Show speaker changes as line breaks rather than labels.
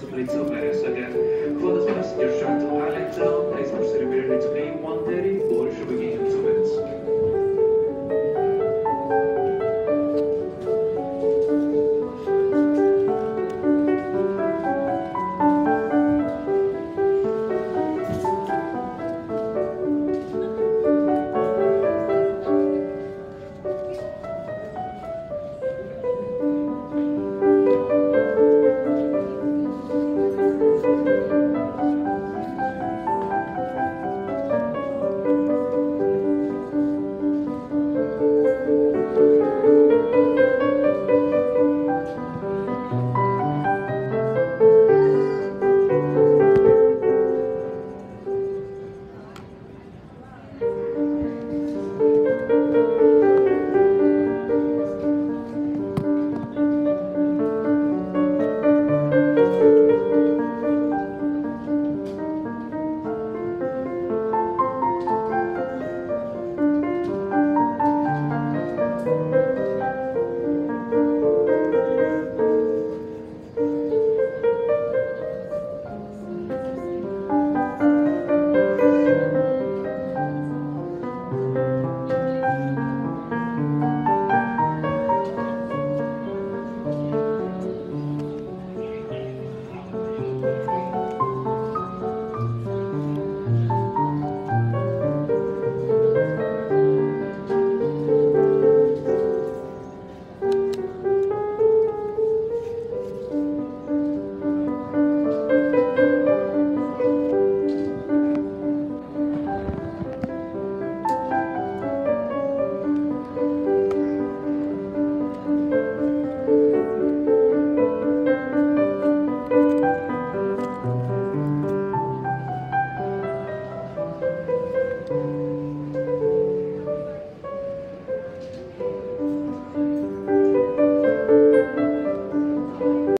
1.30. to play Again, for this passenger travel to Allentown, please for immediately to play 130. Boarding should begin